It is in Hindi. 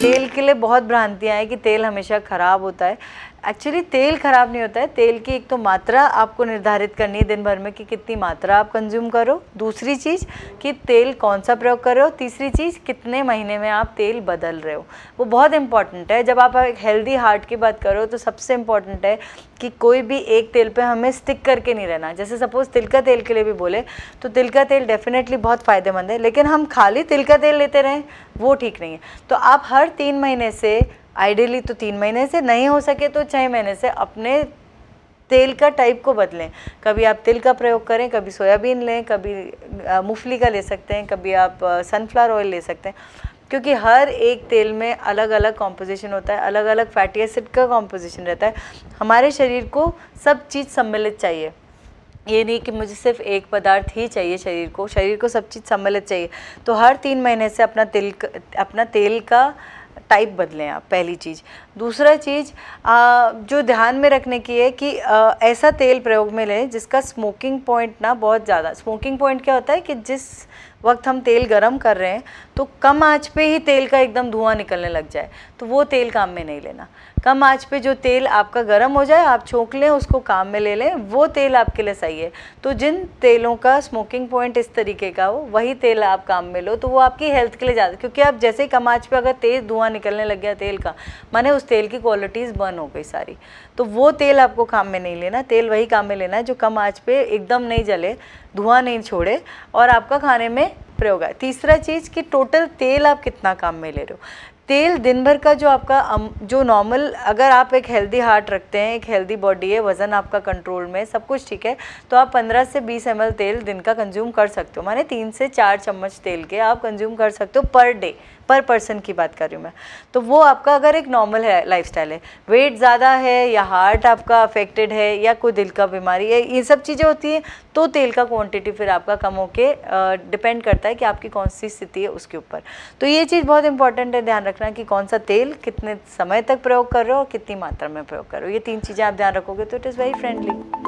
तेल के लिए बहुत भ्रांतियाँ हैं कि तेल हमेशा ख़राब होता है। एक्चुअली तेल ख़राब नहीं होता है। तेल की एक तो मात्रा आपको निर्धारित करनी है दिन भर में कि कितनी मात्रा आप कंज्यूम करो। दूसरी चीज़ कि तेल कौन सा प्रयोग कर रहे हो। तीसरी चीज़, कितने महीने में आप तेल बदल रहे हो। वो बहुत इंपॉर्टेंट है। जब आप एक हेल्दी हार्ट की बात करो तो सबसे इंपॉर्टेंट है कि कोई भी एक तेल पे हमें स्टिक करके नहीं रहना। जैसे सपोज़ तिल का तेल के लिए भी बोले तो तिल का तेल डेफिनेटली बहुत फ़ायदेमंद है। लेकिन हम खाली तिल का तेल लेते रहें, वो ठीक नहीं है। तो आप हर तीन महीने से आइडियली तो तीन महीने से नहीं हो सके तो छः महीने से अपने तेल का टाइप को बदलें। कभी आप तिल का प्रयोग करें, कभी सोयाबीन लें, कभी मूंगफली का ले सकते हैं, कभी आप सनफ्लावर ऑयल ले सकते हैं। क्योंकि हर एक तेल में अलग अलग कॉम्पोजिशन होता है अलग अलग फैटी एसिड का कॉम्पोजिशन रहता है। हमारे शरीर को सब चीज़ सम्मिलित चाहिए। ये नहीं कि मुझे सिर्फ़ एक पदार्थ ही चाहिए शरीर को शरीर को सब चीज़ सम्मिलित चाहिए। तो हर तीन महीने से अपना तिल अपना तेल का टाइप बदलें आप पहली चीज़। दूसरा चीज़ जो ध्यान में रखने की है कि आ, ऐसा तेल प्रयोग में लें जिसका स्मोकिंग पॉइंट ना बहुत ज़्यादा स्मोकिंग पॉइंट क्या होता है कि जिस वक्त हम तेल गरम कर रहे हैं तो कम आँच पे ही तेल का एकदम धुआँ निकलने लग जाए तो वो तेल काम में नहीं लेना। कम आँच पे जो तेल आपका गर्म हो जाए, आप छोंक लें, उसको काम में ले लें, वो तेल आपके लिए सही है। तो जिन तेलों का स्मोकिंग पॉइंट इस तरीके का हो, वही तेल आप काम में लो तो वो आपकी हेल्थ के लिए ज़्यादा, क्योंकि आप जैसे ही कम आँच पर अगर तेज़ धुआँ निकलने लग गया तेल का, माने उस तेल की क्वालिटीज़ बर्न हो गई सारी। तो वो तेल आपको काम में नहीं लेना, तेल वही काम में लेना है जो कम आँच पर एकदम नहीं जले धुआँ नहीं छोड़े और आपका खाने में प्रयोग आए तीसरा चीज़ कि टोटल तेल आप कितना काम में ले रहे हो। तेल दिन भर का जो आपका जो नॉर्मल अगर आप एक हेल्दी हार्ट रखते हैं, एक हेल्दी बॉडी है, वज़न आपका कंट्रोल में सब कुछ ठीक है तो आप 15 से 20 एम तेल दिन का कंज्यूम कर सकते हो। माने तीन से चार चम्मच तेल के आप कंज्यूम कर सकते हो पर डे पर पर्सन की बात कर रही हूँ मैं। तो वो आपका अगर एक नॉर्मल है लाइफ है वेट ज़्यादा है या हार्ट आपका अफेक्टेड है या कोई दिल का बीमारी है, ये सब चीज़ें होती हैं तो तेल का क्वांटिटी फिर आपका कम होके डिपेंड करता है कि आपकी कौन सी स्थिति है उसके ऊपर। तो ये चीज़ बहुत इंपॉर्टेंट है ध्यान रखना कि कौन सा तेल कितने समय तक प्रयोग कर रहे हो और कितनी मात्रा में प्रयोग कर रहे हो। ये तीन चीज़ें आप ध्यान रखोगे तो इट इज़ वेरी फ्रेंडली